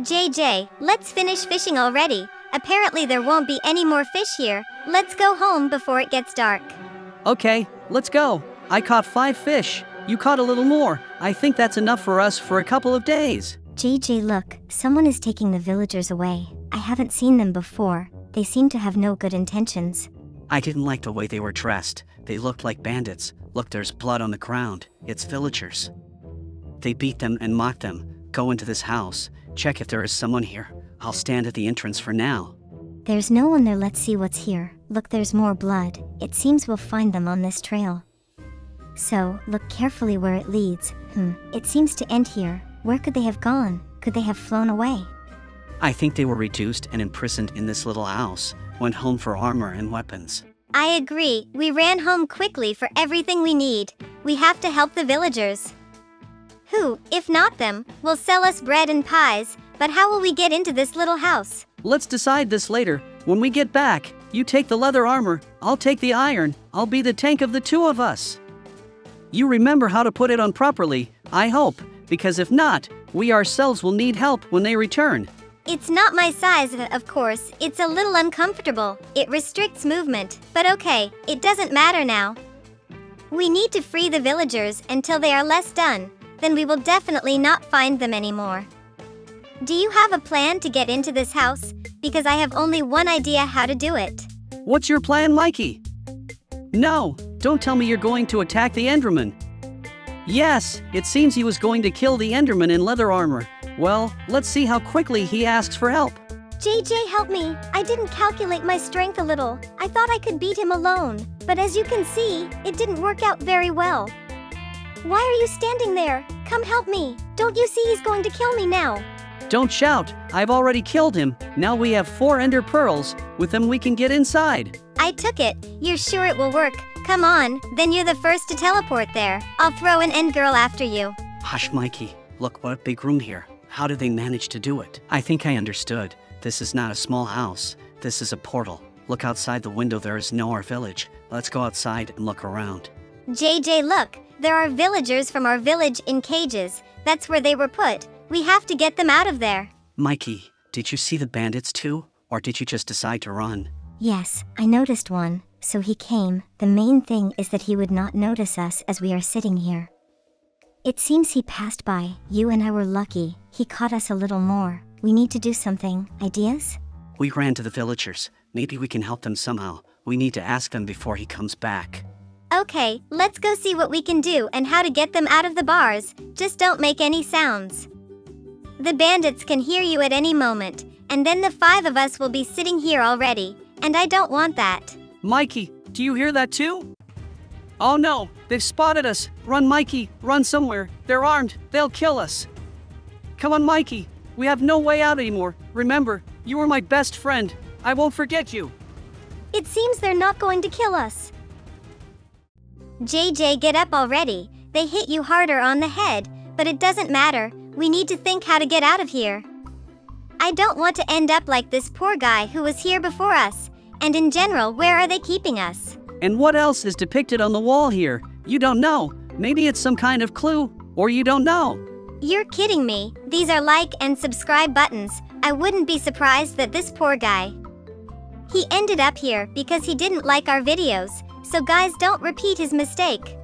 JJ, let's finish fishing already. Apparently, there won't be any more fish here. Let's go home before it gets dark. Okay, let's go. I caught five fish. You caught a little more. I think that's enough for us for a couple of days. JJ, look, someone is taking the villagers away. I haven't seen them before. They seem to have no good intentions. I didn't like the way they were dressed. They looked like bandits. Look, there's blood on the ground. It's villagers. They beat them and mocked them. Go into this house. Check if there is someone here. I'll stand at the entrance for now. There's no one there. Let's see what's here. Look, there's more blood. It seems we'll find them on this trail. So, look carefully where it leads. Hmm, it seems to end here. Where could they have gone? Could they have flown away? I think they were reduced and imprisoned in this little house, went home for armor and weapons. I agree. We ran home quickly for everything we need. We have to help the villagers. Who, if not them, will sell us bread and pies, but how will we get into this little house? Let's decide this later. When we get back, you take the leather armor, I'll take the iron, I'll be the tank of the two of us. You remember how to put it on properly, I hope, because if not, we ourselves will need help when they return. It's not my size, of course. It's a little uncomfortable. It restricts movement. But okay, it doesn't matter now. We need to free the villagers until they are less done. Then we will definitely not find them anymore. Do you have a plan to get into this house? Because I have only one idea how to do it. What's your plan, Mikey? No, don't tell me you're going to attack the Enderman. Yes, it seems he was going to kill the Enderman in leather armor. Well, let's see how quickly he asks for help. JJ, help me. I didn't calculate my strength a little. I thought I could beat him alone. But as you can see, it didn't work out very well. Why are you standing there? Come help me. Don't you see he's going to kill me now? Don't shout. I've already killed him. Now we have four ender pearls. With them we can get inside. I took it. You're sure it will work? Come on, then you're the first to teleport there. I'll throw an ender pearl after you. Hush, Mikey. Look, what a big room here. How did they manage to do it? I think I understood. This is not a small house. This is a portal. Look outside the window, there is no our village. Let's go outside and look around. JJ, look. There are villagers from our village in cages. That's where they were put. We have to get them out of there. Mikey, did you see the bandits too? Or did you just decide to run? Yes, I noticed one. So he came. The main thing is that he would not notice us as we are sitting here. It seems he passed by. You and I were lucky. He caught us a little more. We need to do something. Ideas? We ran to the villagers. Maybe we can help them somehow. We need to ask them before he comes back. Okay, let's go see what we can do and how to get them out of the bars. Just don't make any sounds. The bandits can hear you at any moment, and then the five of us will be sitting here already, and I don't want that. Mikey, do you hear that too? Oh no, they've spotted us. Run, Mikey, run somewhere. They're armed. They'll kill us. Come on, Mikey. We have no way out anymore. Remember, you were my best friend. I won't forget you. It seems they're not going to kill us. JJ, get up already. They hit you harder on the head, but it doesn't matter. We need to think how to get out of here. I don't want to end up like this poor guy who was here before us. And in general, where are they keeping us? And what else is depicted on the wall here? You don't know. Maybe it's some kind of clue, or you don't know. You're kidding me. These are like and subscribe buttons. I wouldn't be surprised that this poor guy. He ended up here because he didn't like our videos, so guys don't repeat his mistake.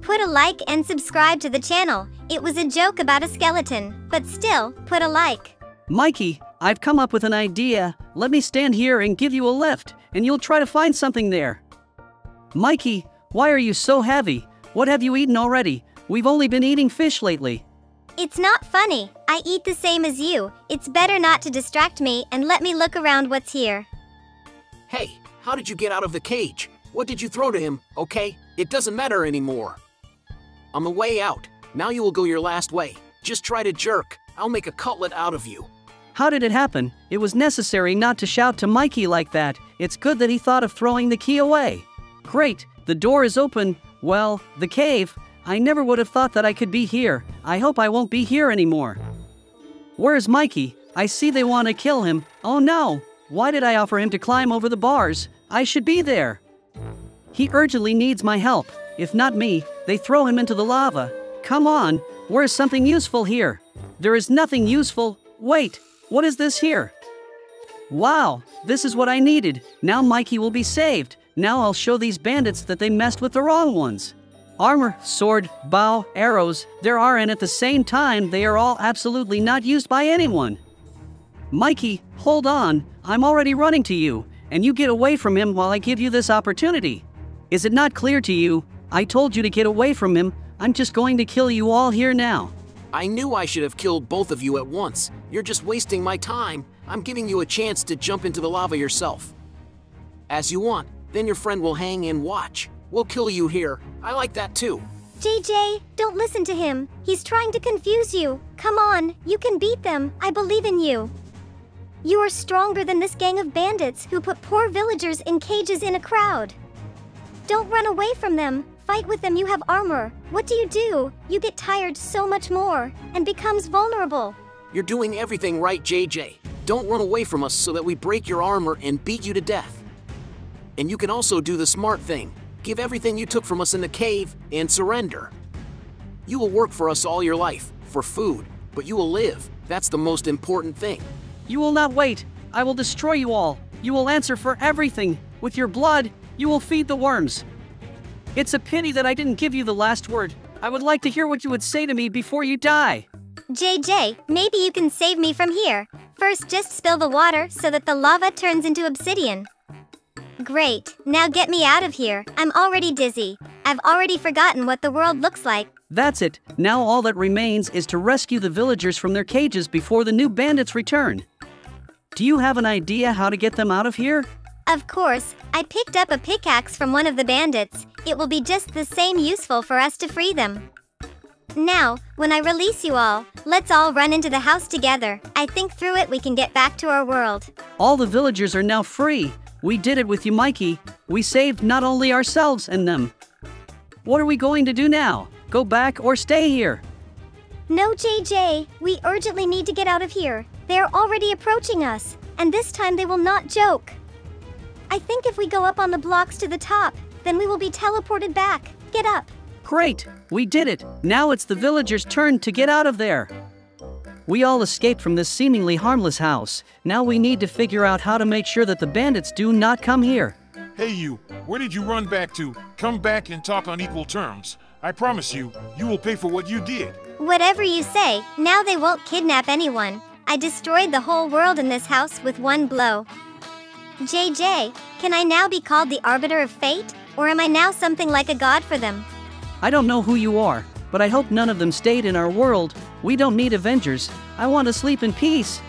Put a like and subscribe to the channel. It was a joke about a skeleton, but still, put a like. Mikey, I've come up with an idea. Let me stand here and give you a lift, and you'll try to find something there. Mikey, why are you so heavy? What have you eaten already? We've only been eating fish lately. It's not funny. I eat the same as you. It's better not to distract me and let me look around what's here. Hey, how did you get out of the cage? What did you throw to him, okay? It doesn't matter anymore. On the way out, now you will go your last way. Just try to jerk. I'll make a cutlet out of you. How did it happen? It was necessary not to shout to Mikey like that. It's good that he thought of throwing the key away. Great, the door is open. Well, the cave. I never would have thought that I could be here. I hope I won't be here anymore. Where's Mikey? I see they want to kill him. Oh no! Why did I offer him to climb over the bars? I should be there. He urgently needs my help. If not me, they throw him into the lava. Come on, where's something useful here? There is nothing useful. Wait, what is this here? Wow, this is what I needed. Now Mikey will be saved. Now I'll show these bandits that they messed with the wrong ones. Armor, sword, bow, arrows, there are, and at the same time, they are all absolutely not used by anyone. Mikey, hold on, I'm already running to you, and you get away from him while I give you this opportunity. Is it not clear to you? I told you to get away from him, I'm just going to kill you all here now. I knew I should have killed both of you at once. You're just wasting my time. I'm giving you a chance to jump into the lava yourself. As you want, then your friend will hang and watch. We'll kill you here. I like that too. JJ, don't listen to him. He's trying to confuse you. Come on, you can beat them. I believe in you. You are stronger than this gang of bandits who put poor villagers in cages in a crowd. Don't run away from them. Fight with them, you have armor. What do you do? You get tired so much more and becomes vulnerable. You're doing everything right, JJ. Don't run away from us so that we break your armor and beat you to death. And you can also do the smart thing. Give everything you took from us in the cave and surrender. You will work for us all your life, for food, but you will live. That's the most important thing. You will not wait. I will destroy you all. You will answer for everything. With your blood, you will feed the worms. It's a pity that I didn't give you the last word. I would like to hear what you would say to me before you die. JJ, maybe you can save me from here. First, just spill the water so that the lava turns into obsidian. Great, now get me out of here. I'm already dizzy. I've already forgotten what the world looks like. That's it. Now all that remains is to rescue the villagers from their cages before the new bandits return. Do you have an idea how to get them out of here? Of course, I picked up a pickaxe from one of the bandits. It will be just the same useful for us to free them. Now, when I release you all, let's all run into the house together. I think through it we can get back to our world. All the villagers are now free. We did it with you, Mikey. We saved not only ourselves and them. What are we going to do now? Go back or stay here? No, JJ, we urgently need to get out of here. They're already approaching us, and this time they will not joke. I think if we go up on the blocks to the top, then we will be teleported back. Get up. Great! We did it! Now it's the villagers' turn to get out of there! We all escaped from this seemingly harmless house. Now we need to figure out how to make sure that the bandits do not come here. Hey, you, where did you run back to? Come back and talk on equal terms. I promise you, you will pay for what you did. Whatever you say, now they won't kidnap anyone. I destroyed the whole world in this house with one blow. JJ, can I now be called the arbiter of fate? Or am I now something like a god for them? I don't know who you are, but I hope none of them stayed in our world. We don't need Avengers. I want to sleep in peace.